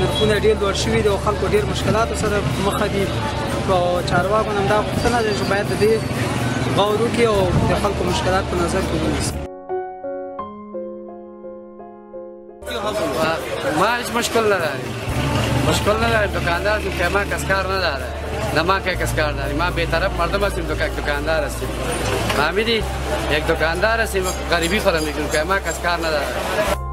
نرخونه ډیر لوړ شوي دي او خلکو ډیر مشکلات سره مخ دي او چارواکو نن دا غوښتنه ده چې باید د دې غور وکړي او د خلکو مشکلات په نظر کې ونیسي مالش مشکل نداری مشکل نداری دکاندار هستیم که ما کس کار نداره نه ما که کس کار داریم ما بیطرف مردم هستیم دو یک دکاندار هستیم فهمیدی یک دکاندار هستیم غریبی خودم میکنیم که ما کس کار نداره